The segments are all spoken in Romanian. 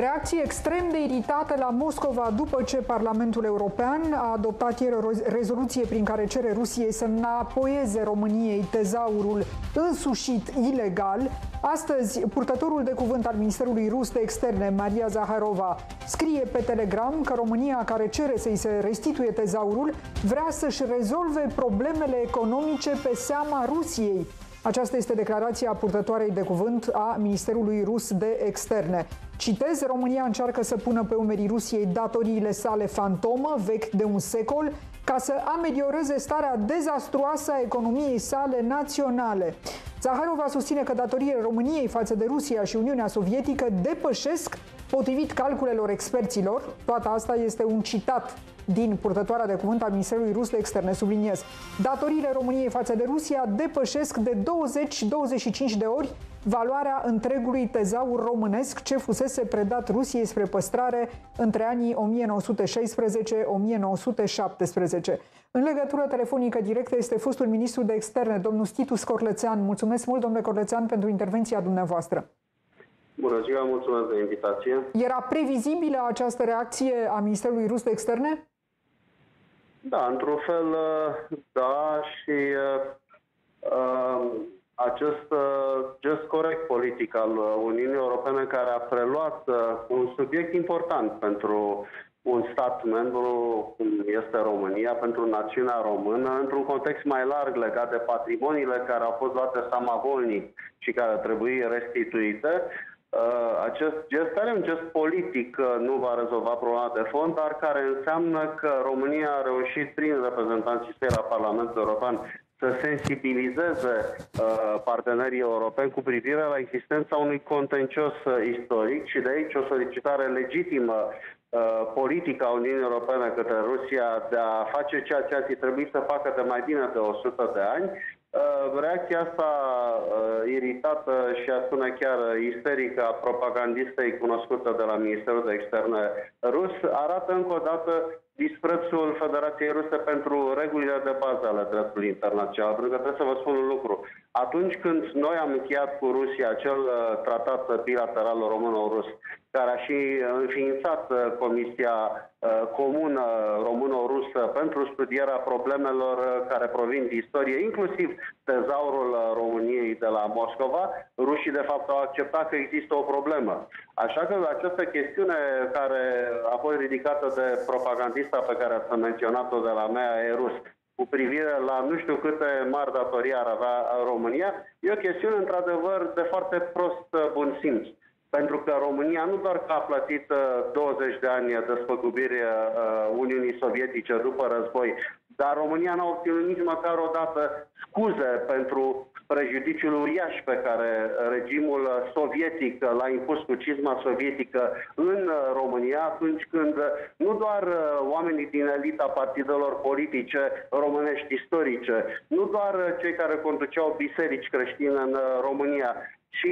Reacție extrem de iritată la Moscova după ce Parlamentul European a adoptat ieri o rezoluție prin care cere Rusiei să înapoieze României tezaurul însușit ilegal. Astăzi, purtătorul de cuvânt al Ministerului Rus de Externe, Maria Zaharova, scrie pe Telegram că România, care cere să-i se restituie tezaurul, vrea să-și rezolve problemele economice pe seama Rusiei. Aceasta este declarația purtătoarei de cuvânt a Ministerului Rus de Externe. Citez, România încearcă să pună pe umerii Rusiei datoriile sale fantomă, vechi de un secol, ca să amelioreze starea dezastruoasă a economiei sale naționale. Zaharova susține că datoriile României față de Rusia și Uniunea Sovietică depășesc, potrivit calculelor experților, toată asta este un citat din purtătoarea de cuvânt a Ministerului Rus de Externe, subliniez. Datoriile României față de Rusia depășesc de 20-25 de ori valoarea întregului tezaur românesc ce fusese predat Rusiei spre păstrare între anii 1916-1917. În legătură telefonică directă este fostul ministru de externe, domnul Stitus Corlețean. Mulțumesc mult, domnule Corlețean, pentru intervenția dumneavoastră. Bună ziua, mulțumesc de invitație. Era previzibilă această reacție a Ministerului Rus de Externe? Da, într-un fel, da, și uh, acest uh, gest corect politic al Uniunii Europene care a preluat uh, un subiect important pentru un stat membru cum este România, pentru națiunea română, într-un context mai larg legat de patrimoniile care au fost luate samavolnic și care trebuie restituite, Uh, acest gest are un gest politic, nu va rezolva problema de fond, dar care înseamnă că România a reușit prin reprezentanții săi la Parlamentul European să sensibilizeze uh, partenerii europeni cu privire la existența unui contencios uh, istoric. Și de aici o solicitare legitimă uh, politică a Uniunii Europene către Rusia de a face ceea ce ar fi trebuit să facă de mai bine de 100 de ani. Uh, reacția asta uh, iritată și a spune chiar isterică a propagandistei cunoscută de la Ministerul de Externe rus arată încă o dată disprețul Federației Ruse pentru regulile de bază ale dreptului internațional. Pentru că trebuie să vă spun un lucru. Atunci când noi am încheiat cu Rusia acel uh, tratat bilateral româno-rus, care a și înființat uh, Comisia uh, Comună Româno-Rusă pentru studierea problemelor care provin din istorie, inclusiv tezaurul României de la Moscova, rușii de fapt au acceptat că există o problemă. Așa că această chestiune care a fost ridicată de propagandista pe care ați menționat-o de la mea e rus, cu privire la nu știu câte mari datorii ar avea România, e o chestiune într-adevăr de foarte prost uh, bun simț. Pentru că România nu doar că a plătit 20 uh, de ani de spăgubire uh, Uniunii Sovietice după război, dar România n-a obținut nici măcar o dată scuze pentru prejudiciul uriaș pe care regimul sovietic l-a impus cu cizma sovietică în România atunci când nu doar oamenii din elita partidelor politice românești istorice, nu doar cei care conduceau biserici creștine în România, ci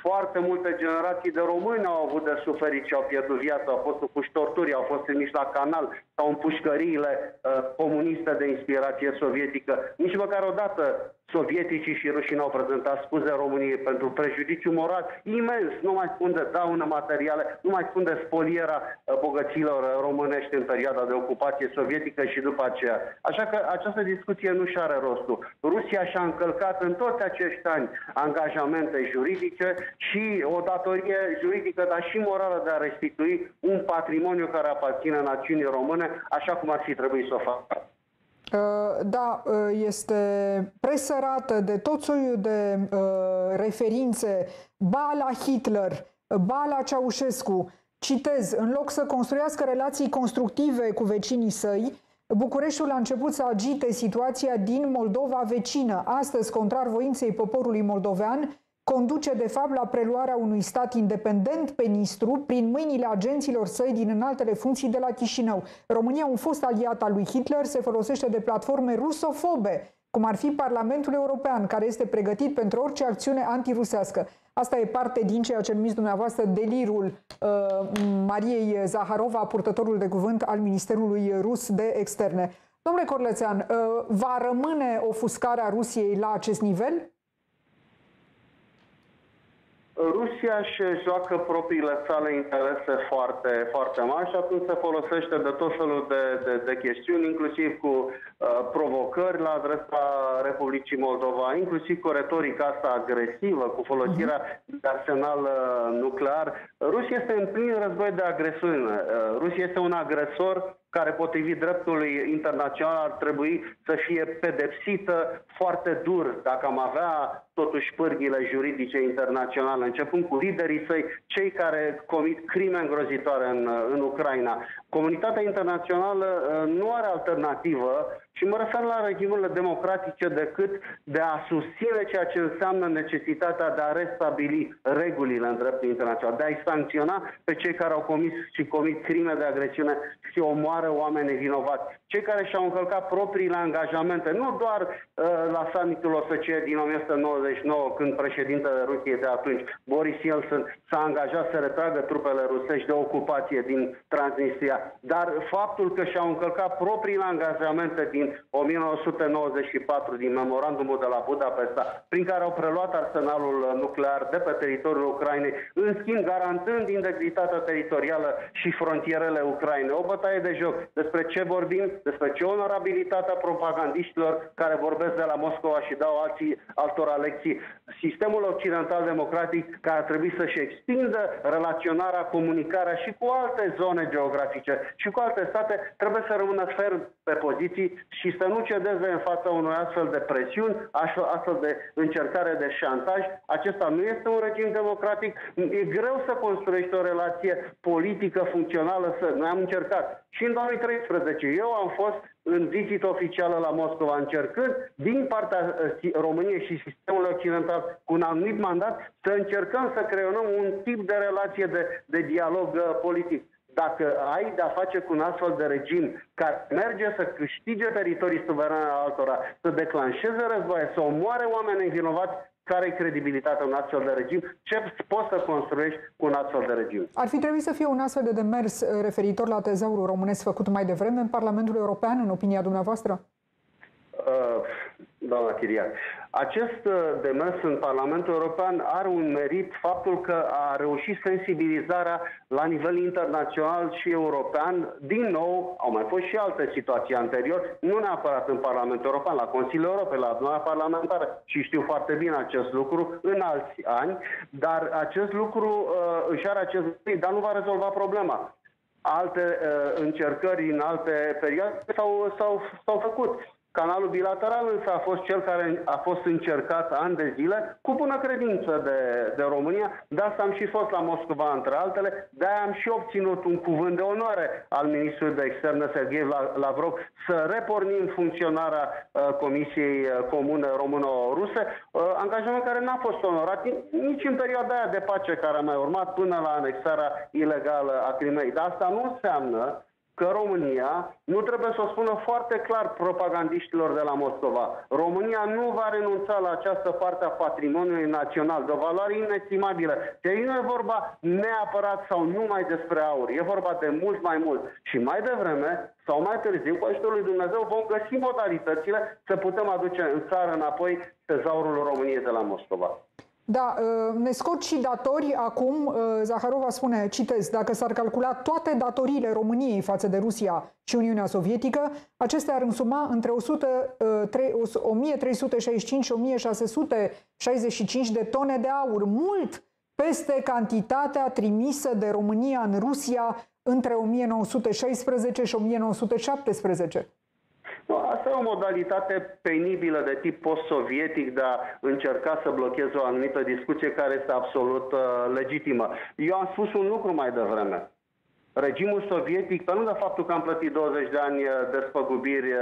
foarte multe generații de români au avut de suferit și au pierdut viața, au fost supuși torturi, au fost trimiși la canal sau în pușcăriile uh, comuniste de inspirație sovietică. Nici măcar o dată sovieticii și rușii n-au prezentat scuze României pentru prejudiciu moral imens. Nu mai spun de daune materiale, nu mai spun de spoliera uh, bogăților românești în perioada de ocupație sovietică și după aceea. Așa că această discuție nu și are rostul. Rusia și-a încălcat în toți acești ani angajamente juridice și o datorie juridică, dar și morală de a restitui un patrimoniu care aparține națiunii române, așa cum ar fi trebuit să o facă. Uh, da, uh, este presărată de tot soiul de uh, referințe, ba la Hitler, ba la Ceaușescu. Citez, în loc să construiască relații constructive cu vecinii săi, Bucureștiul a început să agite situația din Moldova vecină. Astăzi, contrar voinței poporului moldovean, conduce de fapt la preluarea unui stat independent pe Nistru prin mâinile agenților săi din înaltele funcții de la Chișinău. România, un fost aliat al lui Hitler, se folosește de platforme rusofobe, cum ar fi Parlamentul European, care este pregătit pentru orice acțiune antirusească. Asta e parte din ceea ce numiți dumneavoastră delirul uh, Mariei Zaharova, purtătorul de cuvânt al Ministerului Rus de Externe. Domnule Corlețean, uh, va rămâne ofuscarea Rusiei la acest nivel? Rusia își joacă propriile sale interese foarte, foarte mari și atunci se folosește de tot felul de, de, de chestiuni, inclusiv cu uh, provocări la adresa Republicii Moldova, inclusiv cu retorica asta agresivă, cu folosirea uh-huh. de arsenal uh, nuclear. Rusia este în plin război de agresiune. Uh, Rusia este un agresor care potrivit dreptului internațional ar trebui să fie pedepsită foarte dur dacă am avea totuși pârghile juridice internaționale, începând cu liderii săi, cei care comit crime îngrozitoare în, în Ucraina. Comunitatea internațională uh, nu are alternativă și mă refer la regimurile democratice decât de a susține ceea ce înseamnă necesitatea de a restabili regulile în dreptul internațional, de a-i sancționa pe cei care au comis și comit crime de agresiune și omoară oameni vinovați. Cei care și-au încălcat propriile angajamente, nu doar uh, la summitul OSCE din 1999, când președintele Rusiei de atunci, Boris Yeltsin, s-a angajat să retragă trupele rusești de ocupație din Transnistria, dar faptul că și-au încălcat propriile angajamente din 1994 din memorandumul de la Budapesta, prin care au preluat arsenalul nuclear de pe teritoriul Ucrainei, în schimb garantând integritatea teritorială și frontierele Ucrainei. O bătaie de joc. Despre ce vorbim? Despre ce onorabilitatea propagandiștilor care vorbesc de la Moscova și dau alții, altora lecții. Sistemul occidental democratic care ar trebui să-și extindă relaționarea, comunicarea și cu alte zone geografice și cu alte state, trebuie să rămână ferm pe poziții și să nu cedeze în fața unui astfel de presiuni, astfel de încercare de șantaj. Acesta nu este un regim democratic. E greu să construiești o relație politică funcțională. Să... Noi am încercat. Și în 2013 eu am fost în vizită oficială la Moscova, încercând din partea uh, României și sistemului occidental cu un anumit mandat să încercăm să creionăm un tip de relație de, de dialog uh, politic dacă ai de-a face cu un astfel de regim care merge să câștige teritorii suverane al altora, să declanșeze războaie, să omoare oameni nevinovați, care e credibilitatea un astfel de regim? Ce poți să construiești cu un astfel de regim? Ar fi trebuit să fie un astfel de demers uh, referitor la tezaurul românesc făcut mai devreme în Parlamentul European, în opinia dumneavoastră? Uh, doamna Chiriac, acest uh, demers în Parlamentul European are un merit faptul că a reușit sensibilizarea la nivel internațional și european. Din nou, au mai fost și alte situații anterior, nu neapărat în Parlamentul European, la Consiliul Europei, la adunarea parlamentară și știu foarte bine acest lucru în alți ani, dar acest lucru uh, își are acest dar nu va rezolva problema alte uh, încercări în alte perioade s-au, s-au, s-au făcut. Canalul bilateral însă a fost cel care a fost încercat ani de zile cu bună credință de, de România. De asta am și fost la Moscova, între altele. De-aia am și obținut un cuvânt de onoare al ministrului de externe, Sergei Lavrov, să repornim funcționarea uh, Comisiei uh, Comune Româno-Ruse, uh, angajament care n-a fost onorat nici în perioada aia de pace care a mai urmat până la anexarea ilegală a Crimei. Dar asta nu înseamnă că România nu trebuie să o spună foarte clar propagandiștilor de la Moscova. România nu va renunța la această parte a patrimoniului național, de o valoare inestimabilă. Deci nu e vorba neapărat sau numai despre aur, e vorba de mult mai mult. Și mai devreme sau mai târziu, cu ajutorul lui Dumnezeu, vom găsi modalitățile să putem aduce în țară înapoi tezaurul României de la Moscova. Da, uh, ne scot și datori acum. Uh, Zaharova spune, citez, dacă s-ar calcula toate datoriile României față de Rusia și Uniunea Sovietică, acestea ar însuma între 100, 1365 și 1665 de tone de aur, mult peste cantitatea trimisă de România în Rusia între 1916 și 1917. Asta e o modalitate penibilă de tip post-sovietic de a încerca să blocheze o anumită discuție care este absolut uh, legitimă. Eu am spus un lucru mai devreme regimul sovietic, pe lângă faptul că am plătit 20 de ani uh, despăgubiri uh,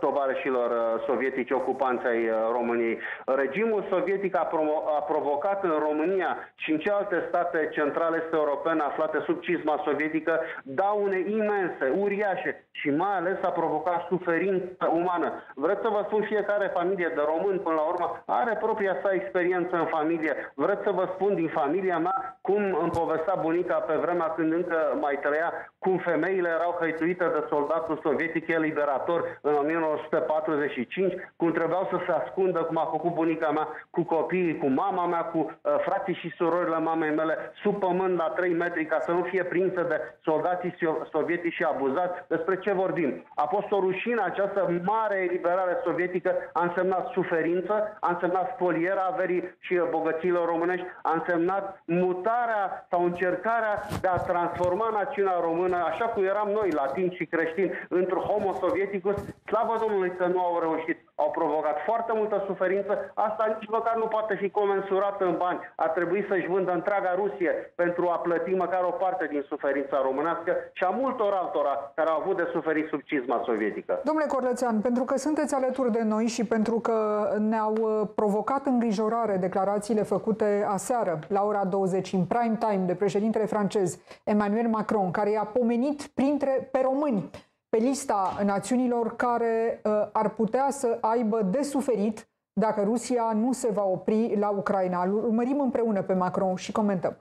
tovarășilor uh, sovietici ocupanți ai României, regimul sovietic a, provo- a provocat în România și în celelalte state centrale este europene aflate sub cizma sovietică daune imense, uriașe și mai ales a provocat suferință umană. Vreți să vă spun, fiecare familie de român, până la urmă, are propria sa experiență în familie. Vreți să vă spun din familia mea cum îmi povestea bunica pe vremea când încă mai spatele ea, cum femeile erau hăituite de soldatul sovietic eliberator în 1945, cum trebuiau să se ascundă, cum a făcut bunica mea cu copiii, cu mama mea, cu uh, frații și surorile mamei mele, sub pământ la 3 metri, ca să nu fie prinsă de soldații sovietici și abuzați. Despre ce vorbim? A fost o rușine această mare eliberare sovietică, a însemnat suferință, a însemnat spoliera averii și bogăților românești, a însemnat mutarea sau încercarea de a transforma națiunea română, așa cum eram noi, latini și creștini, într-un homo sovieticus. Slavă Domnului că nu au reușit. Au provocat foarte multă suferință. Asta nici măcar nu poate fi comensurată în bani. Ar trebui să-și vândă întreaga Rusie pentru a plăti măcar o parte din suferința românească și a multor altora care au avut de suferit sub cizma sovietică. Domnule Corlățean, pentru că sunteți alături de noi și pentru că ne-au uh, provocat îngrijorare declarațiile făcute aseară la ora 20 în prime time de președintele francez Emmanuel Macron, care i-a pomenit printre pe români pe lista națiunilor care uh, ar putea să aibă de suferit dacă Rusia nu se va opri la Ucraina. urmărim împreună pe Macron și comentăm.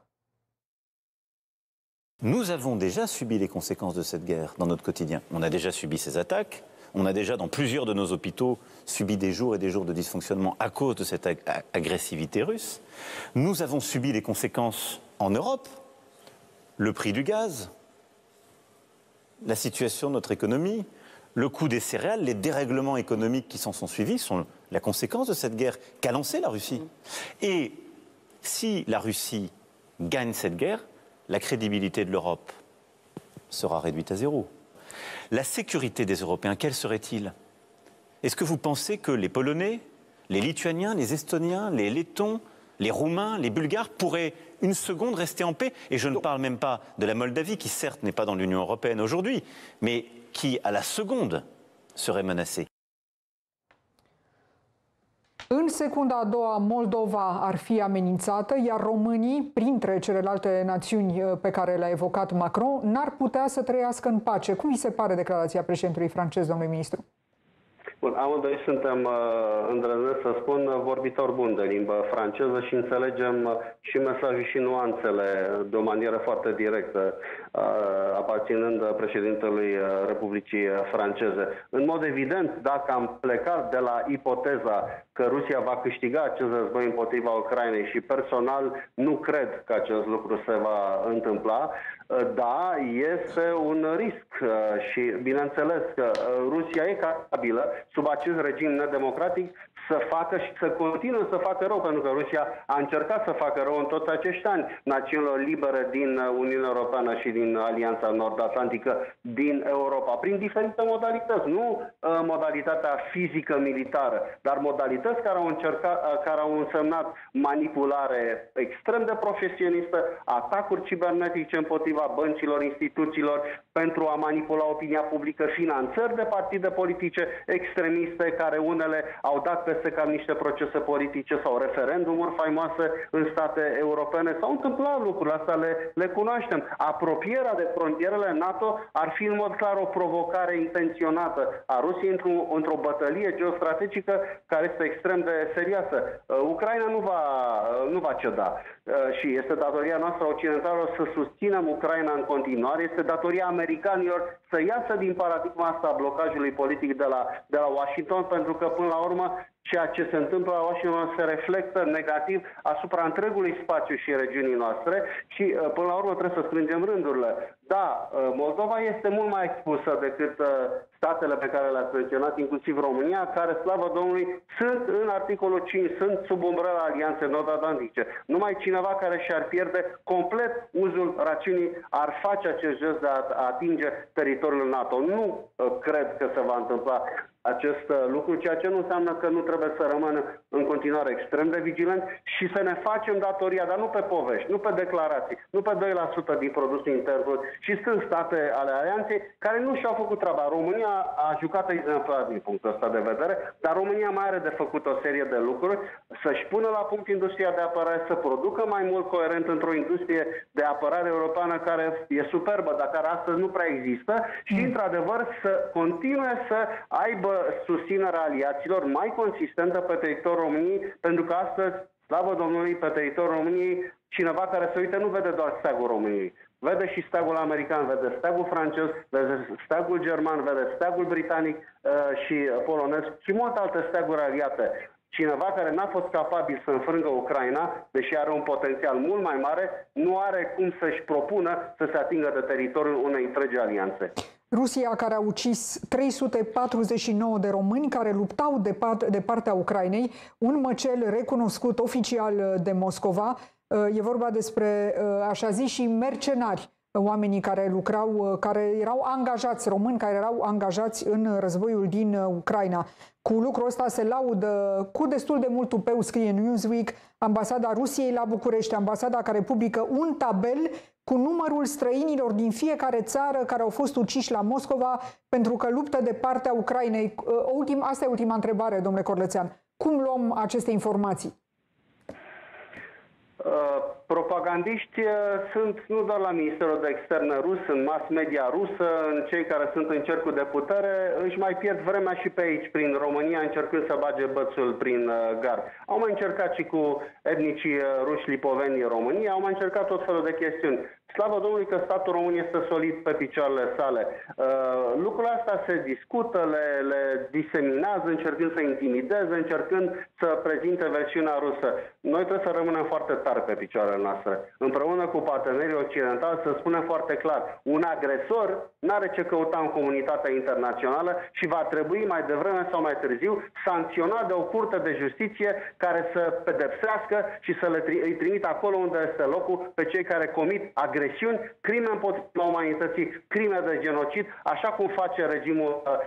Nous avons déjà subi les conséquences de cette guerre dans notre quotidien. On a déjà subi ces attaques. On a déjà, dans plusieurs de nos hôpitaux, subi des jours et des jours de dysfonctionnement à cause de cette ag agressivité russe. Nous avons subi les conséquences en Europe. Le prix du gaz, la situation de notre économie, le coût des céréales, les dérèglements économiques qui s'en sont suivis sont la conséquence de cette guerre qu'a lancée la Russie. Et si la Russie gagne cette guerre, la crédibilité de l'Europe sera réduite à zéro. La sécurité des Européens, quelle serait-il? Est-ce que vous pensez que les Polonais, les Lituaniens, les Estoniens, les Lettons, les Roumains, les Bulgares pourraient une seconde rester en paix Et je ne parle même pas de la Moldavie, qui certes n'est pas dans l'Union européenne aujourd'hui, mais qui, à la seconde, serait menacée. În secunda a doua, Moldova ar fi amenințată, iar românii, printre celelalte națiuni uh, pe care le-a evocat Macron, n-ar putea să trăiască în pace. Cum vi se pare declarația președintelui francez, domnule ministru? Bun, amândoi suntem, uh, îndrăznesc să spun, uh, vorbitori buni de limbă franceză și înțelegem și mesajul și nuanțele de o manieră foarte directă, aparținând președintelui Republicii Franceze. În mod evident, dacă am plecat de la ipoteza că Rusia va câștiga acest război împotriva Ucrainei și personal nu cred că acest lucru se va întâmpla. Da, este un risc și bineînțeles că Rusia e capabilă sub acest regim nedemocratic să facă și să continue să facă rău, pentru că Rusia a încercat să facă rău în toți acești ani națiunilor libere din Uniunea Europeană și din Alianța Nord-Atlantică din Europa, prin diferite modalități, nu uh, modalitatea fizică militară, dar modalități care au, încercat, uh, care au însemnat manipulare extrem de profesionistă, atacuri cibernetice împotriva băncilor, instituțiilor, pentru a manipula opinia publică, finanțări de partide politice extremiste, care unele au dat pe peste cam niște procese politice sau referendumuri faimoase în state europene. S-au întâmplat lucrurile astea, le, le cunoaștem. Apropierea de frontierele NATO ar fi în mod clar o provocare intenționată a Rusiei într-o, într-o bătălie geostrategică care este extrem de serioasă. Uh, Ucraina nu va, uh, nu va ceda uh, și este datoria noastră occidentală să susținem Ucraina în continuare, este datoria americanilor să iasă din paradigma asta a blocajului politic de la, de la Washington, pentru că până la urmă ceea ce se întâmplă la Washington se reflectă negativ asupra întregului spațiu și regiunii noastre și uh, până la urmă trebuie să strângem rândurile. Da, uh, Moldova este mult mai expusă decât uh, statele pe care le-ați menționat, inclusiv România, care, slavă Domnului, sunt în articolul 5, sunt sub umbrela Alianței Nord-Atlantice. Numai cineva care și-ar pierde complet uzul rațiunii ar face acest gest de a atinge teritoriul NATO. Nu cred că se va întâmpla acest uh, lucru, ceea ce nu înseamnă că nu trebuie să rămână în continuare extrem de vigilent și să ne facem datoria, dar nu pe povești, nu pe declarații, nu pe 2% din produsul intern brut. Și sunt state ale alianței care nu și-au făcut treaba. România a jucat exemplar din punctul ăsta de vedere, dar România mai are de făcut o serie de lucruri, să-și pună la punct industria de apărare, să producă mai mult coerent într-o industrie de apărare europeană care e superbă, dar care astăzi nu prea există și, mm. într-adevăr, să continue să aibă susținerea aliaților mai consistentă pe teritoriul României, pentru că astăzi, slavă Domnului, pe teritoriul României, cineva care se uită nu vede doar steagul României, vede și steagul american, vede steagul francez, vede steagul german, vede steagul britanic uh, și polonez și multe alte steaguri aliate. Cineva care n-a fost capabil să înfrângă Ucraina, deși are un potențial mult mai mare, nu are cum să-și propună să se atingă de teritoriul unei întregi alianțe. Rusia care a ucis 349 de români care luptau de, part, de partea Ucrainei, un măcel recunoscut oficial de Moscova. E vorba despre așa zis și mercenari oamenii care lucrau, care erau angajați, români care erau angajați în războiul din Ucraina. Cu lucrul ăsta se laudă cu destul de mult tupeu, scrie Newsweek, ambasada Rusiei la București, ambasada care publică un tabel cu numărul străinilor din fiecare țară care au fost uciși la Moscova pentru că luptă de partea Ucrainei. Ultim, asta e ultima întrebare, domnule Corlățean. Cum luăm aceste informații? Uh, propagandiști uh, sunt nu doar la Ministerul de Externe rus, în mass media rusă, în cei care sunt în cercul de putere, își mai pierd vremea și pe aici, prin România, încercând să bage bățul prin uh, gar. Au mai încercat și cu etnicii ruși lipoveni în România, au mai încercat tot felul de chestiuni. Slavă Domnului că statul român este solid pe picioarele sale. Uh, lucrul asta se discută, le, le diseminează, încercând să intimideze, încercând să prezinte versiunea rusă. Noi trebuie să rămânem foarte tari pe picioarele noastre. Împreună cu partenerii occidentali să spunem foarte clar, un agresor nu are ce căuta în comunitatea internațională și va trebui mai devreme sau mai târziu sancționat de o curte de justiție care să pedepsească și să le tri- îi trimit acolo unde este locul pe cei care comit agresiuni agresiuni, crime împotriva umanității, crime de genocid, așa cum face regimul uh, uh,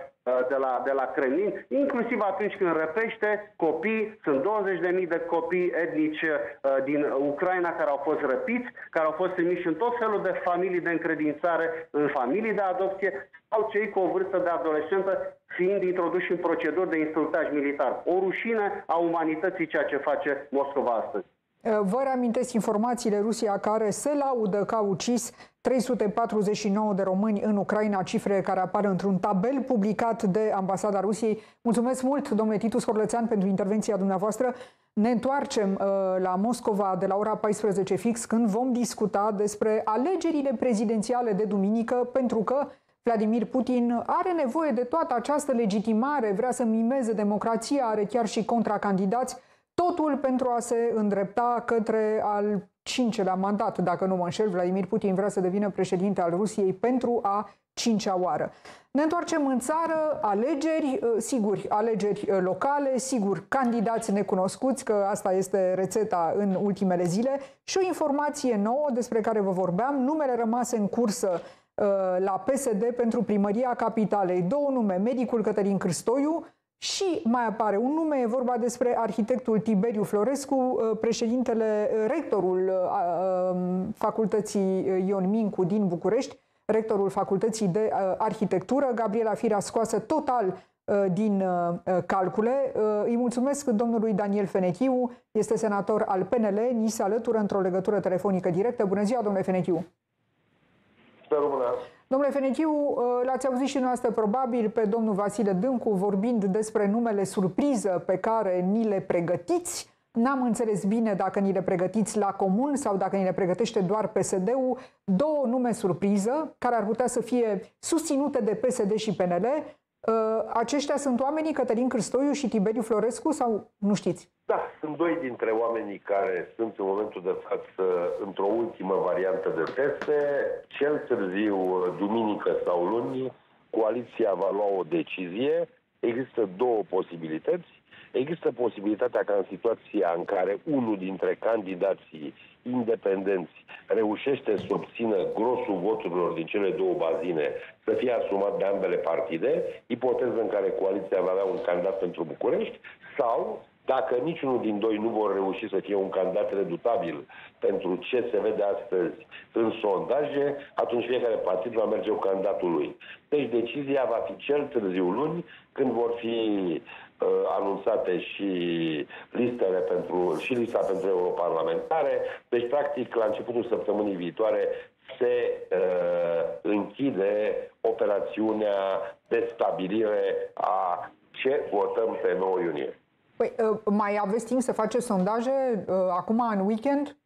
de la, de la Kremlin, inclusiv atunci când răpește copii, sunt 20.000 de copii etnici uh, din Ucraina care au fost răpiți, care au fost trimiși în tot felul de familii de încredințare, în familii de adopție, sau cei cu o vârstă de adolescentă fiind introduși în proceduri de insultaj militar. O rușine a umanității ceea ce face Moscova astăzi. Uh, vă reamintesc informațiile Rusia care se laudă că a ucis 349 de români în Ucraina, cifre care apar într-un tabel publicat de Ambasada Rusiei. Mulțumesc mult, domnule Titus Horlățean, pentru intervenția dumneavoastră. Ne întoarcem uh, la Moscova de la ora 14 fix, când vom discuta despre alegerile prezidențiale de duminică, pentru că Vladimir Putin are nevoie de toată această legitimare, vrea să mimeze democrația, are chiar și contracandidați. Totul pentru a se îndrepta către al cincelea mandat, dacă nu mă înșel, Vladimir Putin vrea să devină președinte al Rusiei pentru a cincea oară. Ne întoarcem în țară, alegeri, uh, sigur, alegeri uh, locale, sigur, candidați necunoscuți, că asta este rețeta în ultimele zile, și o informație nouă despre care vă vorbeam, numele rămase în cursă uh, la PSD pentru primăria capitalei. Două nume, medicul Cătălin Cârstoiu, și mai apare un nume, e vorba despre arhitectul Tiberiu Florescu, uh, președintele, uh, rectorul uh, um, facultății Ion Mincu din București, rectorul facultății de arhitectură, Gabriela Firea scoasă total din calcule. Îi mulțumesc domnului Daniel Fenechiu, este senator al PNL, ni se alătură într-o legătură telefonică directă. Bună ziua, domnule Fenechiu! Sper Domnule Fenechiu, uh, l-ați auzit și noastră probabil pe domnul Vasile Dâncu vorbind despre numele surpriză pe care ni le pregătiți. N-am înțeles bine dacă ni le pregătiți la comun sau dacă ni le pregătește doar PSD-ul. Două nume surpriză care ar putea să fie susținute de PSD și PNL. Uh, aceștia sunt oamenii Cătălin Cârstoiu și Tiberiu Florescu sau nu știți? Da, sunt doi dintre oamenii care sunt în momentul de față într-o ultimă variantă de teste. Cel târziu, duminică sau luni, coaliția va lua o decizie. Există două posibilități. Există posibilitatea ca în situația în care unul dintre candidații independenți reușește să obțină grosul voturilor din cele două bazine să fie asumat de ambele partide, ipoteză în care coaliția va avea un candidat pentru București, sau dacă niciunul din doi nu vor reuși să fie un candidat redutabil pentru ce se vede astăzi în sondaje, atunci fiecare partid va merge cu candidatul lui. Deci decizia va fi cel târziu luni, când vor fi uh, anunțate și listele pentru, și lista pentru europarlamentare. Deci, practic, la începutul săptămânii viitoare se uh, închide operațiunea de stabilire a ce votăm pe 9 iunie. Păi, uh, mai aveți timp să faceți sondaje uh, acum în weekend?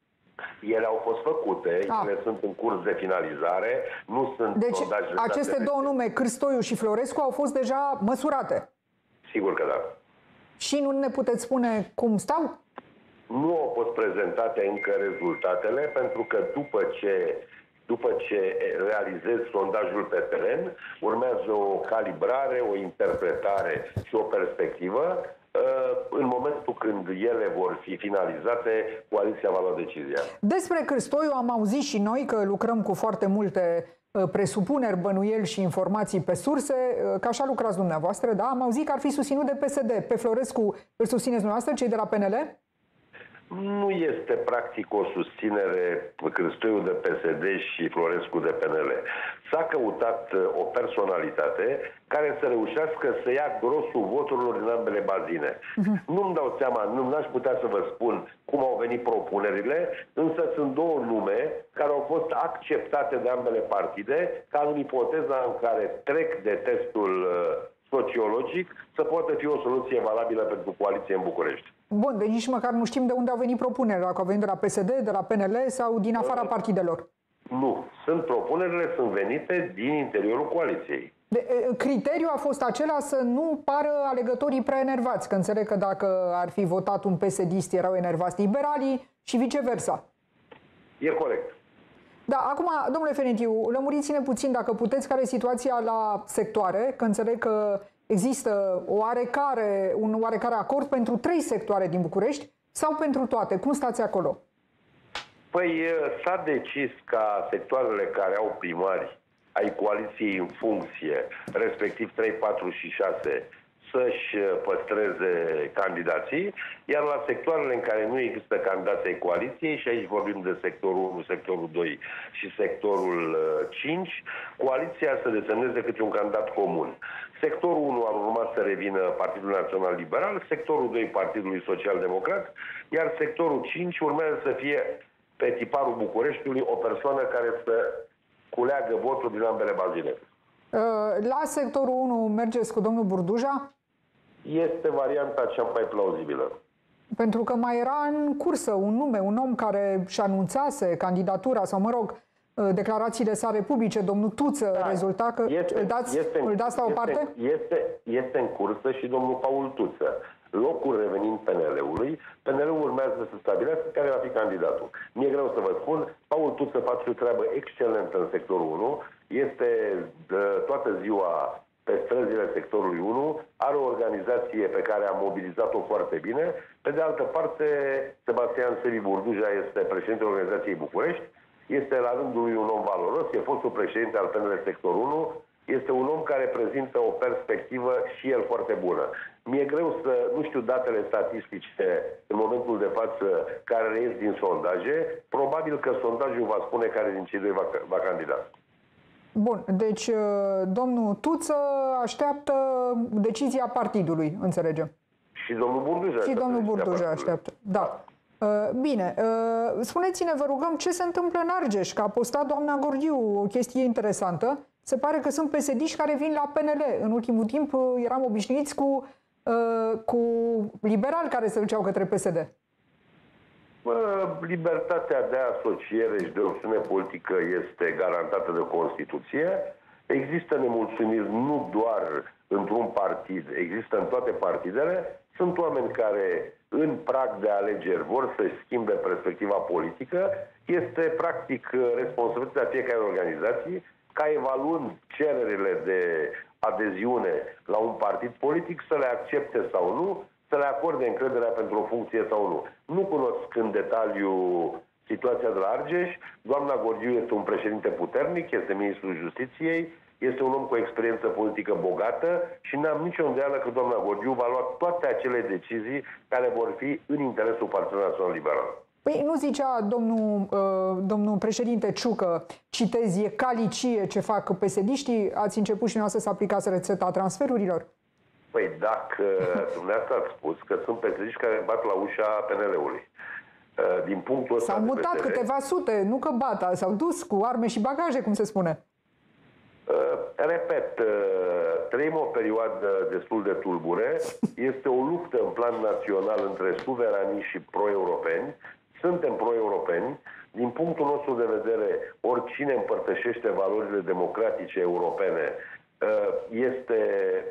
Ele au fost făcute, Ah. ele sunt în curs de finalizare, nu sunt Deci sondaje aceste date- două nume, Cârstoiu și Florescu, au fost deja măsurate. Sigur că da. Și nu ne puteți spune cum stau? Nu au fost prezentate încă rezultatele pentru că după ce după ce realizezi sondajul pe teren, urmează o calibrare, o interpretare și o perspectivă. Uh, În momentul când ele vor fi finalizate, coaliția va lua decizia. Despre Cârstoiu am auzit și noi că lucrăm cu foarte multe uh, presupuneri, bănuieli și informații pe surse, uh, că așa lucrați dumneavoastră, da? Am auzit că ar fi susținut de PSD. Pe Florescu îl susțineți dumneavoastră, cei de la PNL? Nu este practic o susținere Cristoiu de PSD și Florescu de PNL. S-a căutat uh, o personalitate care să reușească să ia grosul voturilor din ambele bazine. Nu-mi dau seama, nu n-aș putea să vă spun cum au venit propunerile, însă sunt două nume care au fost acceptate de ambele partide ca în ipoteza în care trec de testul uh, sociologic să poată fi o soluție valabilă pentru coaliție în București. Bun, deci nici măcar nu știm de unde au venit propunerile, dacă au venit de la PSD, de la PNL sau din afara partidelor. Nu. Sunt propunerile, sunt venite din interiorul coaliției. De, e, criteriul a fost acela să nu pară alegătorii prea enervați, că înțeleg că dacă ar fi votat un psd erau enervați liberalii și viceversa. E corect. Da, acum, domnule Ferentiu, lămuriți-ne puțin, dacă puteți, care e situația la sectoare, că înțeleg că există o oarecare, un oarecare acord pentru trei sectoare din București sau pentru toate. Cum stați acolo? Păi s-a decis ca sectoarele care au primari ai coaliției în funcție, respectiv 3, 4 și 6, să-și păstreze candidații, iar la sectoarele în care nu există candidați ai coaliției, și aici vorbim de sectorul 1, sectorul 2 și sectorul 5, coaliția să desemneze câte un candidat comun. Sectorul 1 ar urma să revină Partidul Național Liberal, sectorul 2 Partidului Social Democrat, iar sectorul 5 urmează să fie pe tiparul Bucureștiului o persoană care să culeagă votul din ambele bazine. La sectorul 1 mergeți cu domnul Burduja? Este varianta cea mai plauzibilă. Pentru că mai era în cursă un nume, un om care și anunțase candidatura sau, mă rog, declarațiile sale publice, domnul Tuță, da, rezulta că este, îl, dați, este, îl dați la o este, parte? Este, este în cursă și domnul Paul Tuță. Locul revenind PNL-ului, PNL-ul urmează să stabilească care va fi candidatul. Mi-e greu să vă spun, Paul Tuță face o treabă excelentă în sectorul 1, este de toată ziua pe străzile sectorului 1, are o organizație pe care a mobilizat-o foarte bine. Pe de altă parte, Sebastian Sebi Burduja este președintele organizației București, este la rândul lui un om valoros, e fostul președinte al PNL sectorul 1, este un om care prezintă o perspectivă și el foarte bună. Mi-e greu să, nu știu datele statistice în momentul de față care reies din sondaje, probabil că sondajul va spune care din cei doi va, va candida. Bun, deci domnul Tuță așteaptă decizia partidului, înțelegem. Și domnul Burduja. Și domnul Burduja așteaptă, da. Bine, spuneți-ne, vă rugăm, ce se întâmplă în Argeș? Că a postat doamna Gordiu o chestie interesantă. Se pare că sunt psd care vin la PNL. În ultimul timp eram obișnuiți cu, cu liberali care se duceau către PSD. Bă, libertatea de asociere și de opțiune politică este garantată de Constituție. Există nemulțumiri nu doar într-un partid, există în toate partidele. Sunt oameni care în prag de alegeri vor să schimbe perspectiva politică. Este practic responsabilitatea fiecare organizație ca evaluând cererile de adeziune la un partid politic să le accepte sau nu, să le acorde încrederea pentru o funcție sau nu. Nu cunosc în detaliu situația de la Argeș. Doamna Gorgiu este un președinte puternic, este ministrul justiției, este un om cu experiență politică bogată și n-am nicio îndoială că doamna Gorgiu va lua toate acele decizii care vor fi în interesul Partidului Național Liberal. Păi nu zicea domnul, uh, domnul președinte Ciucă, citez, e calicie ce fac psd Ați început și noastră să aplicați rețeta transferurilor? Păi dacă dumneavoastră ați spus că sunt psd care bat la ușa PNL-ului. Din punctul ăsta S-au mutat vedere, câteva sute, nu că bata, s-au dus cu arme și bagaje, cum se spune. Uh, repet, uh, trăim o perioadă destul de tulbure. Este o luptă în plan național între suveranii și pro-europeni. Suntem pro-europeni. din punctul nostru de vedere, oricine împărtășește valorile democratice europene uh, este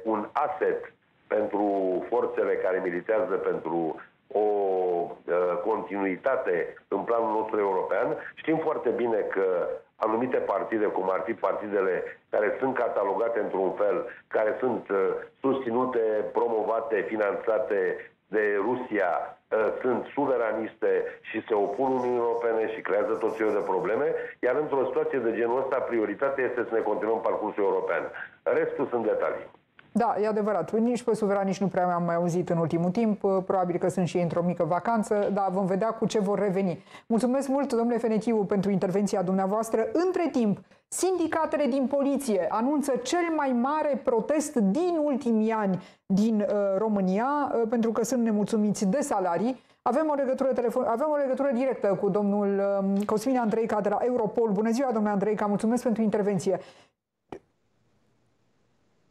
un asset pentru forțele care militează pentru o uh, continuitate în planul nostru european. Știm foarte bine că anumite partide, cum ar fi partidele care sunt catalogate într-un fel, care sunt uh, susținute, promovate, finanțate de Rusia, uh, sunt suveraniste și se opun Uniunii Europene și creează tot felul de probleme, iar într-o situație de genul ăsta, prioritatea este să ne continuăm parcursul european. Restul sunt detalii. Da, e adevărat. Nici pe suveran, nici nu prea am mai auzit în ultimul timp. Uh, probabil că sunt și ei într-o mică vacanță, dar vom vedea cu ce vor reveni. Mulțumesc mult, domnule Fenetiu, pentru intervenția dumneavoastră. Între timp, sindicatele din poliție anunță cel mai mare protest din ultimii ani din uh, România, uh, pentru că sunt nemulțumiți de salarii. Avem o legătură, telefon, avem o legătură directă cu domnul uh, Cosmin Andreica de la Europol. Bună ziua, domnule Andreica, mulțumesc pentru intervenție.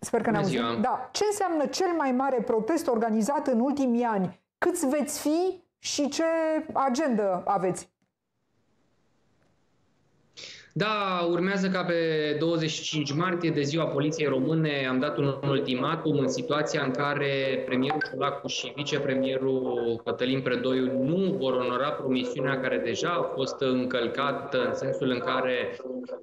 Sper că ne auzim. Da. Ce înseamnă cel mai mare protest organizat în ultimii ani? Câți veți fi și ce agendă aveți? Da, urmează ca pe 25 martie, de ziua Poliției Române, am dat un ultimatum în situația în care premierul Ciolacu și vicepremierul Cătălin Predoiu nu vor onora promisiunea care deja a fost încălcată în sensul în care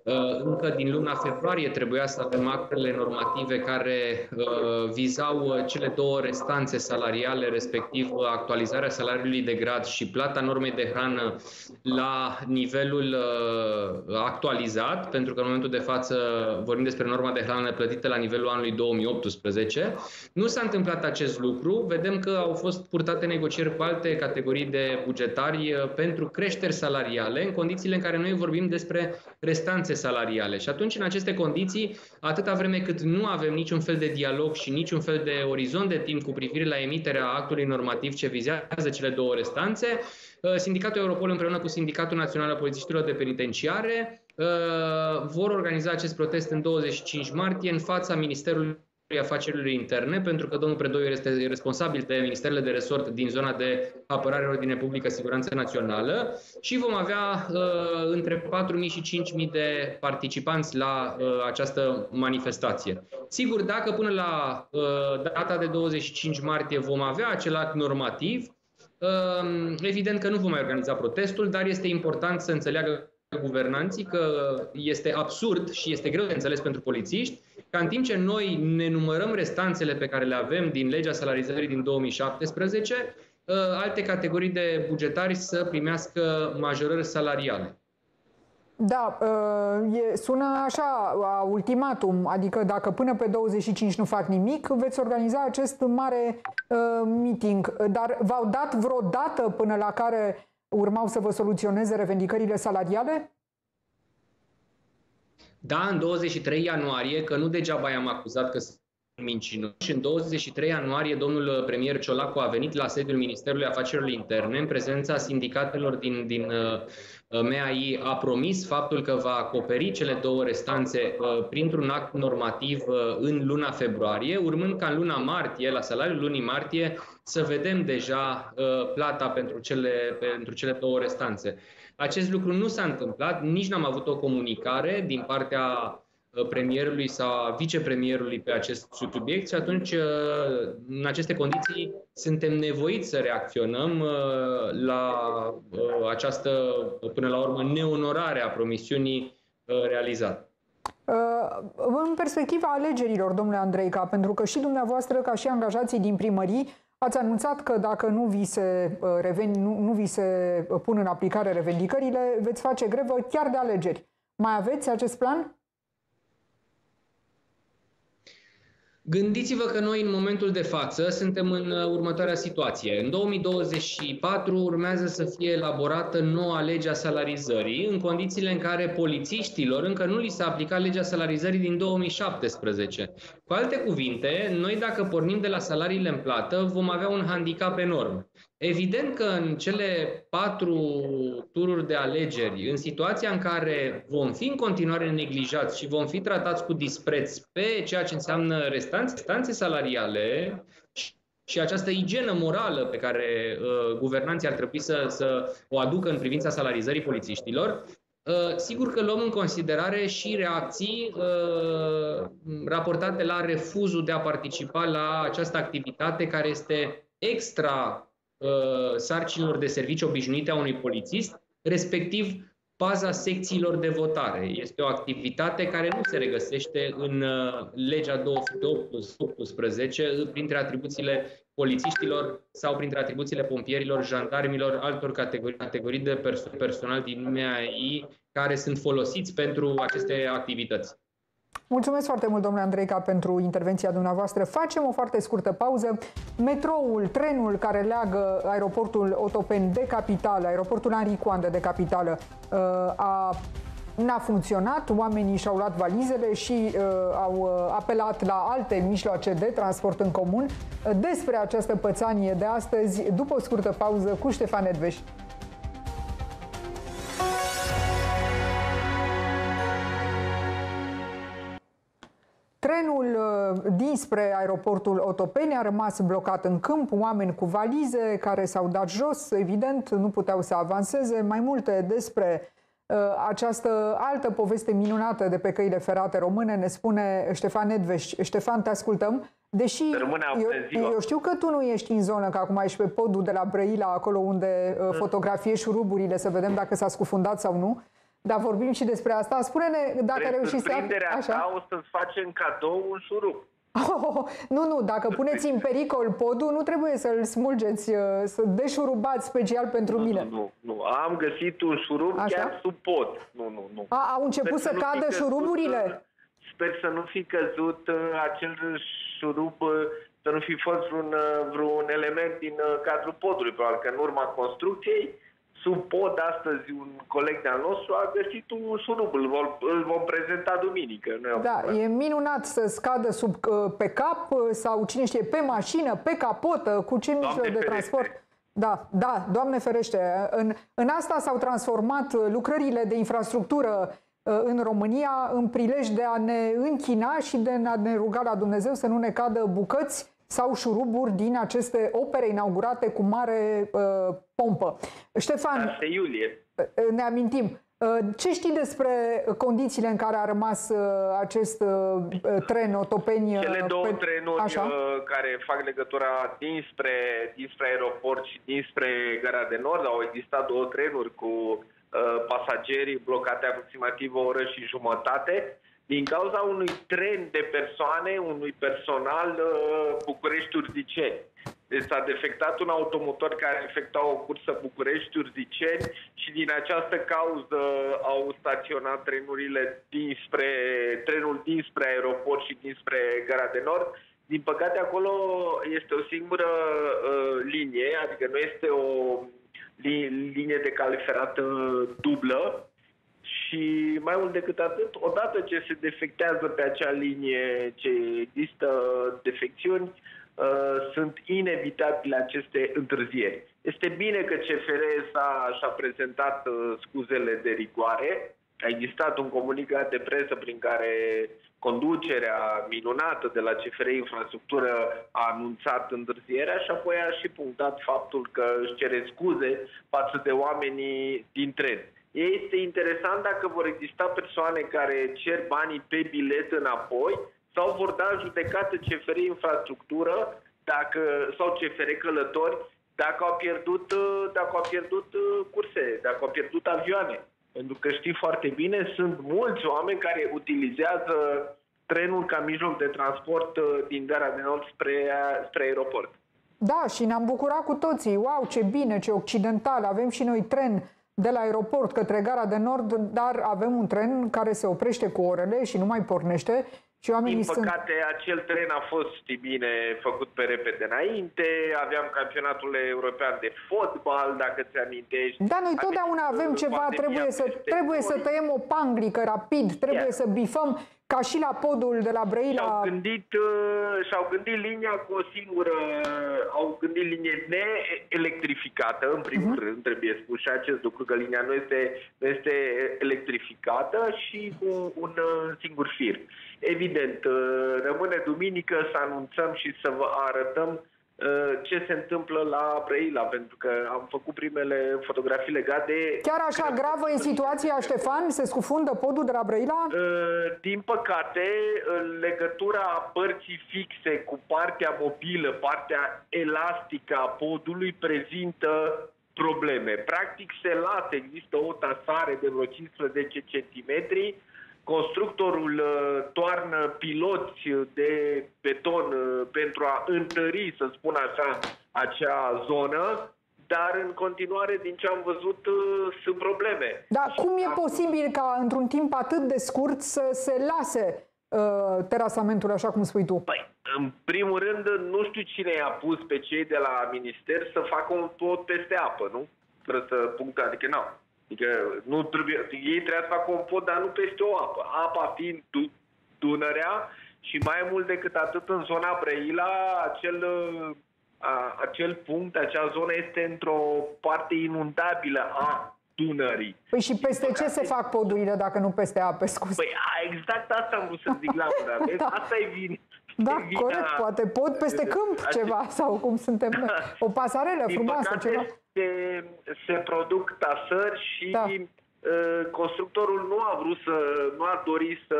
uh, încă din luna februarie trebuia să avem actele normative care uh, vizau cele două restanțe salariale, respectiv actualizarea salariului de grad și plata normei de hrană la nivelul uh, actualizat, pentru că în momentul de față vorbim despre norma de hrană plătită la nivelul anului 2018. Nu s-a întâmplat acest lucru. Vedem că au fost purtate negocieri cu alte categorii de bugetari uh, pentru creșteri salariale, în condițiile în care noi vorbim despre restanțe salariale. Și atunci, în aceste condiții, atâta vreme cât nu avem niciun fel de dialog și niciun fel de orizont de timp cu privire la emiterea actului normativ ce vizează cele două restanțe, uh, Sindicatul Europol împreună cu Sindicatul Național al Polițiștilor de Penitenciare Uh, vor organiza acest protest în 25 martie în fața Ministerului Afacerilor Interne, pentru că domnul Predoiu este responsabil de ministerele de resort din zona de apărare, ordine publică, siguranță națională și vom avea uh, între 4.000 și 5.000 de participanți la uh, această manifestație. Sigur, dacă până la uh, data de 25 martie vom avea acel act normativ, uh, evident că nu vom mai organiza protestul, dar este important să înțeleagă guvernanții că este absurd și este greu de înțeles pentru polițiști ca în timp ce noi ne numărăm restanțele pe care le avem din legea salarizării din 2017, ă, alte categorii de bugetari să primească majorări salariale. Da, ă, e, sună așa, ultimatum, adică dacă până pe 25 nu fac nimic, veți organiza acest mare uh, meeting. Dar v-au dat vreo dată până la care urmau să vă soluționeze revendicările salariale? Da, în 23 ianuarie, că nu degeaba i-am acuzat că sunt mincinoși. În 23 ianuarie, domnul premier Ciolacu a venit la sediul Ministerului Afacerilor Interne în prezența sindicatelor din, din uh, MAI a promis faptul că va acoperi cele două restanțe uh, printr-un act normativ uh, în luna februarie, urmând ca în luna martie, la salariul lunii martie, să vedem deja uh, plata pentru cele, pentru cele două restanțe. Acest lucru nu s-a întâmplat, nici n-am avut o comunicare din partea Uh, premierului sau vicepremierului pe acest subiect și atunci, uh, în aceste condiții, suntem nevoiți să reacționăm uh, la această, până la urmă, neonorare a promisiunii realizate. În perspectiva alegerilor, domnule Andreica, pentru că și dumneavoastră, ca și angajații din primării, ați anunțat că dacă nu vi se, reveni, nu, nu vi se pun în aplicare revendicările, veți face grevă chiar de alegeri. Mai aveți acest plan? Gândiți-vă că noi în momentul de față suntem în uh, următoarea situație. În 2024 urmează să fie elaborată noua lege a salarizării, în condițiile în care polițiștilor încă nu li s-a aplicat legea salarizării din 2017. Cu alte cuvinte, noi dacă pornim de la salariile în plată, vom avea un handicap enorm. Evident că în cele patru tururi de alegeri, în situația în care vom fi în continuare neglijați și vom fi tratați cu dispreț pe ceea ce înseamnă restanțe, restanțe salariale și această igienă morală pe care uh, guvernanții ar trebui să, să o aducă în privința salarizării polițiștilor, uh, sigur că luăm în considerare și reacții uh, raportate la refuzul de a participa la această activitate care este extra uh, sarcinilor de serviciu obișnuite a unui polițist, respectiv baza secțiilor de votare. Este o activitate care nu se regăsește în uh, legea 218 printre atribuțiile polițiștilor sau printre atribuțiile pompierilor, jandarmilor, altor categorii, categorii de perso- personal din lumea AI care sunt folosiți pentru aceste activități. Mulțumesc foarte mult, domnule Andreica, pentru intervenția dumneavoastră. Facem o foarte scurtă pauză. Metroul, trenul care leagă aeroportul Otopeni de capitală, aeroportul Anricoandă de capitală, uh, a n-a funcționat, oamenii și-au luat valizele și uh, au uh, apelat la alte mijloace de transport în comun. Despre această pățanie de astăzi, după o scurtă pauză, cu Ștefan Edveș. Trenul uh, dinspre aeroportul Otopeni a rămas blocat în câmp, oameni cu valize care s-au dat jos, evident nu puteau să avanseze. Mai multe despre uh, această altă poveste minunată de pe căile ferate române ne spune Ștefan Edveș. Ștefan, te ascultăm. Deși eu, eu știu că tu nu ești în zonă, că acum ești pe podul de la Brăila, acolo unde uh, mm. fotografiezi șuruburile, să vedem dacă s-a scufundat sau nu. Da, vorbim și despre asta. Spune-ne dacă reușiți să... Așa. ta o să-ți facem cadou un șurub. Oh, nu, nu, dacă puneți în pericol podul, nu trebuie să-l smulgeți, uh, să deșurubați special pentru nu, mine. Nu, nu, nu, am găsit un șurub Așa? chiar sub pod. Nu, nu, nu. A, au început sper să, să cadă șuruburile? Căzut, uh, sper să nu fi căzut uh, acel șurub, să nu fi fost vreun, vreun element din cadrul podului, probabil că în urma construcției sub pod astăzi un coleg de-al nostru a găsit un șurub, îl vom, îl vom prezenta duminică. Nu da, e minunat să scadă sub, uh, pe cap uh, sau cine știe, pe mașină, pe capotă, cu ce mijloc de transport. Da, da, Doamne ferește. În, în asta s-au transformat uh, lucrările de infrastructură în România în prilej de a ne închina și de a ne ruga la Dumnezeu să nu ne cadă bucăți sau șuruburi din aceste opere inaugurate cu mare uh, pompă. Ștefan, 6 iulie. Uh, ne amintim. Uh, ce știi despre condițiile în care a rămas uh, acest tren Otopeni? Cele două pe... trenuri Așa? care fac legătura dinspre, dinspre aeroport și dinspre Gara de Nord. Au existat două trenuri cu pasageri blocate aproximativ o oră și jumătate din cauza unui tren de persoane, unui personal uh, București-Urziceni. Deci s-a defectat un automotor care efectua o cursă București-Urziceni și din această cauză au staționat trenurile dinspre, trenul dinspre aeroport și dinspre Gara de Nord. Din păcate acolo este o singură uh, linie, adică nu este o linie de cale ferată dublă, și mai mult decât atât, odată ce se defectează pe acea linie ce există defecțiuni, uh, sunt inevitabile aceste întârzieri. Este bine că CFR s-a, și-a prezentat uh, scuzele de rigoare. A existat un comunicat de presă prin care conducerea minunată de la CFR Infrastructură a anunțat întârzierea și apoi a și punctat faptul că își cere scuze față de oamenii din tren. Este interesant dacă vor exista persoane care cer banii pe bilet înapoi sau vor da judecată CFR infrastructură dacă, sau CFR călători dacă au pierdut, dacă au pierdut uh, curse, dacă au pierdut avioane. Pentru că știi foarte bine, sunt mulți oameni care utilizează trenul ca mijloc de transport uh, din gara de nord spre, spre aeroport. Da, și ne-am bucurat cu toții. Wow, ce bine, ce occidental, avem și noi tren de la aeroport către gara de nord, dar avem un tren care se oprește cu orele și nu mai pornește și oamenii Din păcate, sunt... acel tren a fost, știi bine, făcut pe repede înainte, aveam campionatul european de fotbal, dacă ți amintești. Da, noi totdeauna avem ceva, trebuie să, trebuie să tăiem o panglică rapid, trebuie yeah. să bifăm ca și la podul de la Brăila... Și-au gândit, uh, și-au gândit linia cu o singură... Au gândit linie neelectrificată, în primul uh-huh. rând, trebuie spus și acest lucru, că linia nu este, nu este electrificată și cu un uh, singur fir. Evident, uh, rămâne duminică să anunțăm și să vă arătăm Uh, ce se întâmplă la Brăila, pentru că am făcut primele fotografii legate de... Chiar așa gravă e situația, Ștefan? Se scufundă podul de la Brăila? Uh, din păcate, legătura părții fixe cu partea mobilă, partea elastică a podului prezintă probleme. Practic se lasă, există o tasare de vreo 15 centimetri, constructorul uh, toarnă piloți de beton uh, pentru a întări, să spun așa, acea zonă, dar în continuare, din ce am văzut, uh, sunt probleme. Dar cum e posibil ca într-un timp atât de scurt să se lase uh, terasamentul, așa cum spui tu? Păi, în primul rând, nu știu cine i-a pus pe cei de la minister să facă un pod peste apă, nu? Fără să punctă, adică nu. Adică nu trebuie, ei trebuie să facă un pod, dar nu peste o apă. Apa fiind Dunărea și mai mult decât atât în zona Brăila, acel, a, acel punct, acea zonă este într-o parte inundabilă a Dunării. Păi și peste ce se fac podurile dacă nu peste apă, scuze? Păi exact asta am vrut să zic la da. Asta e vine. Da, vina... corect, poate pod peste câmp Ace... ceva sau cum suntem noi. O pasarelă frumoasă, păcate, ceva se, se produc tasări și da. uh, constructorul nu a vrut să, nu a dorit să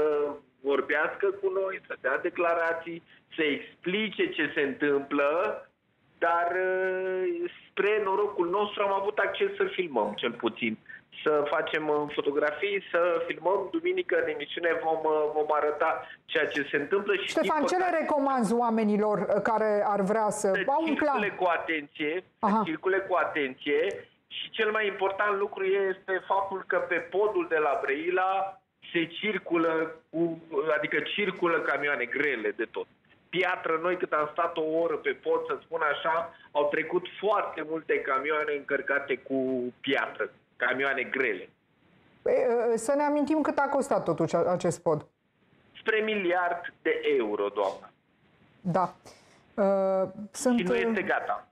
vorbească cu noi, să dea declarații, să explice ce se întâmplă, dar uh, spre norocul nostru am avut acces să filmăm, cel puțin să facem uh, fotografii, să filmăm. Duminică în emisiune vom, uh, vom arăta ceea ce se întâmplă. Și Ștefan, ce le recomanzi oamenilor uh, care ar vrea să... Să au un plan. cu atenție, Aha. să circule cu atenție și cel mai important lucru este faptul că pe podul de la Brăila se circulă, cu, adică circulă camioane grele de tot piatră. Noi cât am stat o oră pe pod, să spun așa, au trecut foarte multe camioane încărcate cu piatră camioane grele. Păi, ă, ă, să ne amintim cât a costat totuși acest pod. Spre miliard de euro, doamnă. Da. Uh, sunt, și nu este gata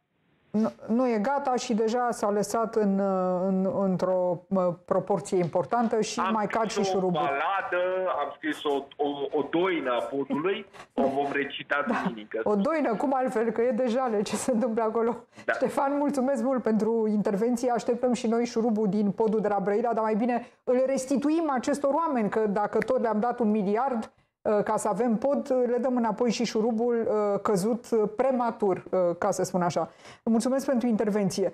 nu, nu e gata și deja s-a lăsat în, în, într-o proporție importantă și am mai cad și șurubul. Am baladă, am scris o, o, o doină a podului, o vom recita da, duminică. O doină, cum altfel, că e deja ce se întâmplă acolo. Da. Ștefan, mulțumesc mult pentru intervenție. Așteptăm și noi șurubul din podul de la Brăila, dar mai bine îl restituim acestor oameni, că dacă tot le-am dat un miliard, Uh, ca să avem pod, uh, le dăm înapoi și șurubul uh, căzut prematur, ca să spun așa. Mulțumesc pentru intervenție.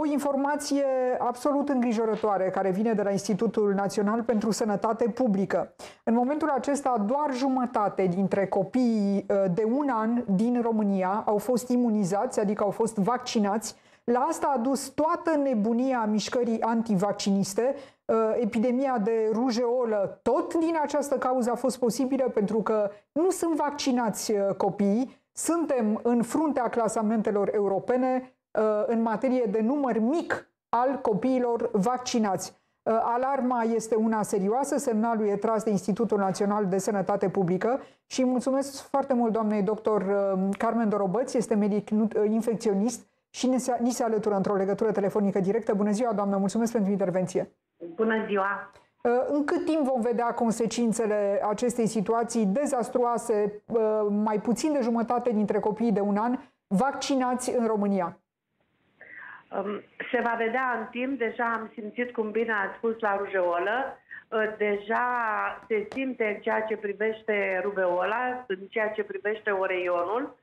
O informație absolut îngrijorătoare care vine de la Institutul Național pentru Sănătate Publică. În momentul acesta, doar jumătate dintre copiii de un an din România au fost imunizați, adică au fost vaccinați. La asta a dus toată nebunia mișcării antivacciniste, Uh, epidemia de rujeolă tot din această cauză a fost posibilă pentru că nu sunt vaccinați uh, copiii, suntem în fruntea clasamentelor europene uh, în materie de număr mic al copiilor vaccinați. Alarma este una serioasă, semnalul e tras de Institutul Național de Sănătate Publică și mulțumesc foarte mult doamnei doctor Carmen Dorobăț, este medic infecționist și ni se alătură într-o legătură telefonică directă. Bună ziua, doamnă, mulțumesc pentru intervenție. Bună ziua! Uh, în cât timp vom vedea consecințele acestei situații dezastruoase, uh, mai puțin de jumătate dintre copiii de un an vaccinați în România? Um, se va vedea în timp, deja am simțit cum bine ați spus la rujeolă, uh, deja se simte în ceea ce privește rubeola, în ceea ce privește oreionul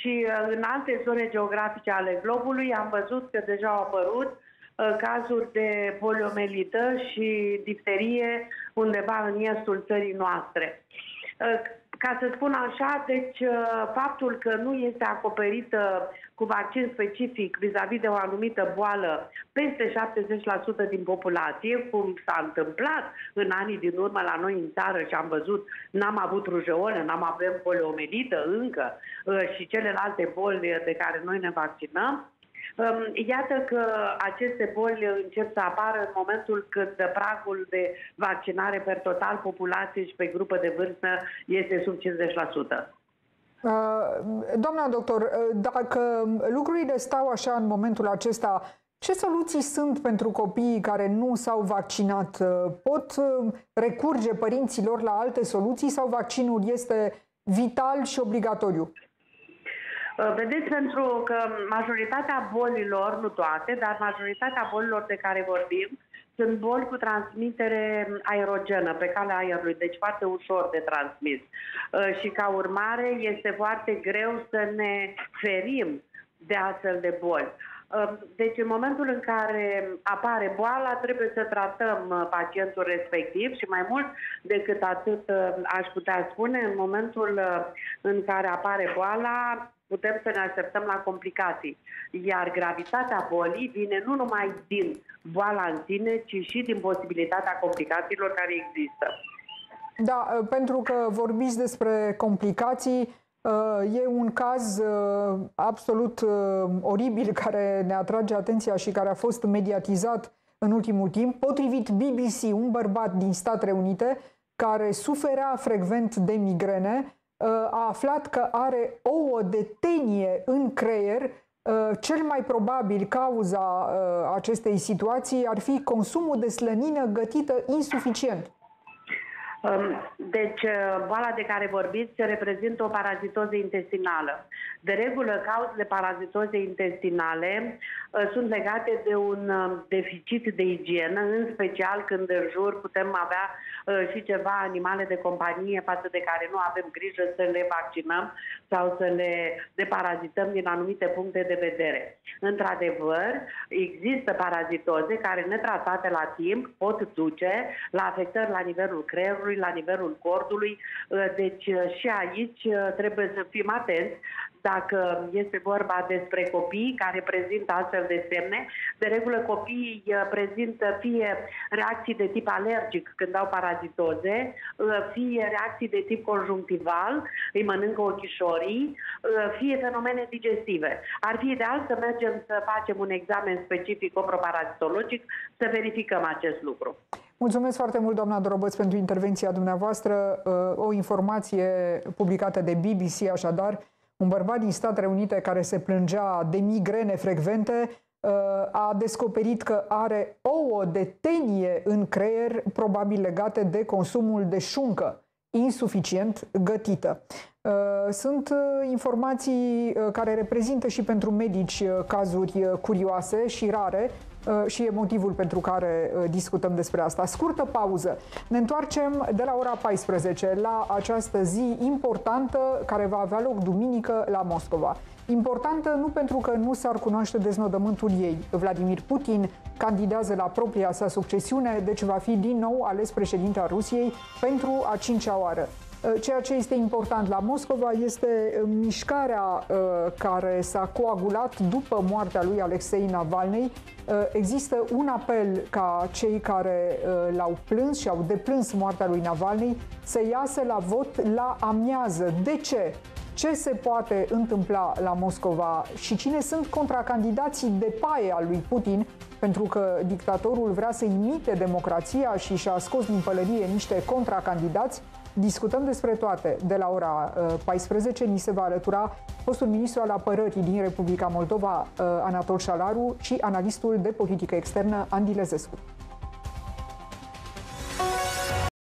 și în alte zone geografice ale globului am văzut că deja au apărut Uh, cazuri de poliomelită și difterie undeva în estul țării noastre. Uh, ca să spun așa, deci uh, faptul că nu este acoperită cu vaccin specific vis-a-vis de o anumită boală peste 70% din populație, cum s-a întâmplat în anii din urmă la noi în țară și am văzut, n-am avut rujeolă, n-am avut poliomelită încă și celelalte boli de care noi ne vaccinăm, Iată că aceste boli încep să apară în momentul când pragul de vaccinare per total populație și pe grupă de vârstă este sub 50%. Uh, doamna doctor, uh, dacă lucrurile stau așa în momentul acesta, ce soluții sunt pentru copiii care nu s-au vaccinat? Uh, pot recurge părinților la alte soluții sau vaccinul este vital și obligatoriu? Uh, vedeți, pentru că majoritatea bolilor, nu toate, dar majoritatea bolilor de care vorbim, sunt boli cu transmitere aerogenă pe calea aerului, deci foarte ușor de transmis. Uh, și ca urmare este foarte greu să ne ferim de astfel de boli. Uh, deci în momentul în care apare boala, trebuie să tratăm pacientul respectiv și mai mult decât atât aș putea spune, în momentul în care apare boala, putem să ne așteptăm la complicații. Iar gravitatea bolii vine nu numai din boala în sine, ci și din posibilitatea complicațiilor care există. Da, uh, pentru că vorbiți despre complicații, uh, e un caz uh, absolut oribil care ne atrage atenția și care a fost mediatizat în ultimul timp. Potrivit BBC, un bărbat din Statele Unite care suferea frecvent de migrene, a aflat că are ouă de tenie în creier. Uh, cel mai probabil cauza uh, acestei situații ar fi consumul de slănină gătită insuficient. Um, deci, uh, boala de care vorbiți reprezintă o parazitoză intestinală. De regulă, cauzele parazitozei intestinale uh, sunt legate de un uh, deficit de igienă, în special când în jur putem avea și ceva animale de companie față de care nu avem grijă să le vaccinăm sau să le deparazităm din anumite puncte de vedere. Într-adevăr, există parazitoze care, netratate la timp, pot duce la afectări la nivelul creierului, la nivelul cordului, uh, deci uh, și aici uh, trebuie să fim atenți dacă este vorba despre copii care prezintă astfel de semne. De regulă copiii prezintă fie reacții de tip alergic când au parazitoze, fie reacții de tip conjunctival, îi mănâncă ochișorii, fie fenomene digestive. Ar fi ideal să mergem să facem un examen specific coproparazitologic să verificăm acest lucru. Mulțumesc foarte mult, doamna Dorobăț, pentru intervenția dumneavoastră. Uh, o informație publicată de BBC, așadar, un bărbat din Statele Unite care se plângea de migrene frecvente uh, a descoperit că are ouă de tenie în creier, probabil legate de consumul de șuncă insuficient gătită. Uh, sunt informații care reprezintă și pentru medici cazuri curioase și rare, Uh, și e motivul pentru care uh, discutăm despre asta. Scurtă pauză. Ne întoarcem de la ora 14 la această zi importantă care va avea loc duminică la Moscova. Importantă nu pentru că nu s-ar cunoaște deznodământul ei. Vladimir Putin candidează la propria sa succesiune, deci va fi din nou ales președinte al Rusiei pentru a cincea oară. Uh, ceea ce este important la Moscova este mișcarea care s-a coagulat după moartea lui Alexei Navalny Uh, există un apel ca cei care uh, l-au plâns și au deplâns moartea lui Navalny să iasă la vot la amiază. De ce? Ce se poate întâmpla la Moscova și cine sunt contracandidații de paie al lui Putin pentru că dictatorul vrea să imite democrația și și-a scos din pălărie niște contracandidați Discutăm despre toate. De la ora 14 uh, ni se va alătura fostul ministru al apărării din Republica Moldova, uh, Anatol Șalaru, și analistul de politică externă, Andi Lezescu.